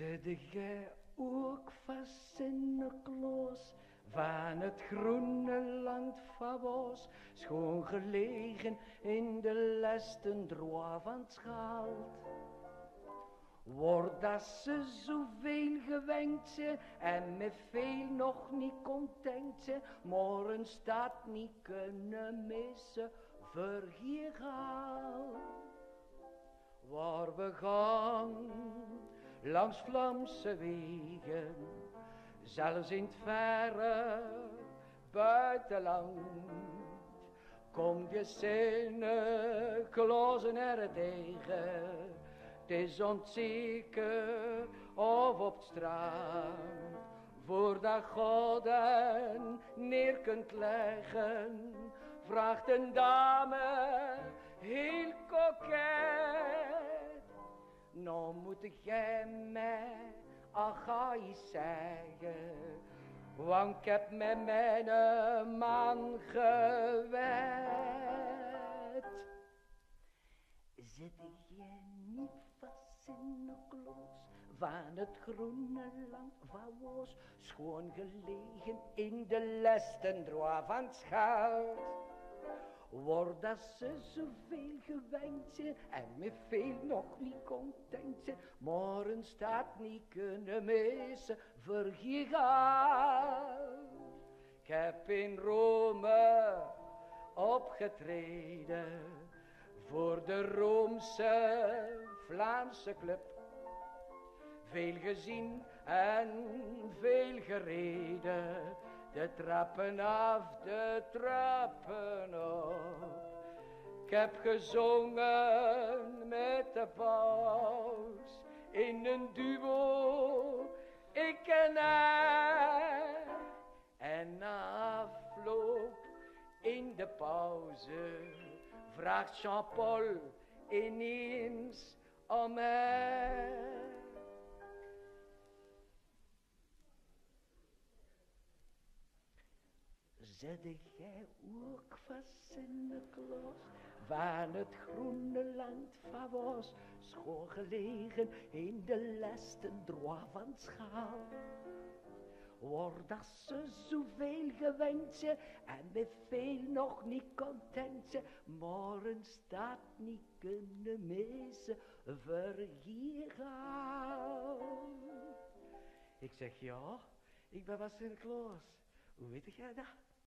Zit jij ook vast in van het groene land van was, schoon gelegen in de lesten droa van het schaald. Wordt dat ze zoveel gewenkt ze en met veel nog niet content ze, morgen staat niet kunnen missen, vergeer Waar we gaan, langs Vlaamse wegen, zelfs in het verre buitenland. Kom je zinnen, klozen er tegen, het is onzeker of op strand. Voordat God neer kunt leggen, vraagt een dame Nou moet jij mij Achai zeggen, want ik heb met mijn man gewet. Zit jij niet vast in de kloos van het groene land van was, schoon gelegen in de lesten van het schaald? Wordt dat ze zoveel gewend zijn en met veel nog niet content. Morgen staat niet kunnen missen, vergeet. Ik heb in Rome opgetreden voor de Roomse Vlaamse club. Veel gezien en veel gereden de trappen af, de trappen op. Ik heb gezongen met de paus in een duo, ik en hij. En na afloop in de pauze vraagt Jean-Paul ineens om mij. Zette jij ook vast in de klos, waar het groene land van was, schoon gelegen in de lesten droit van schaal. Wordt dat ze zoveel gewend en met veel nog niet content morgen staat niet kunnen missen, vergieren. Ik zeg ja, ik ben was in de klos. Hoe weet jij dat?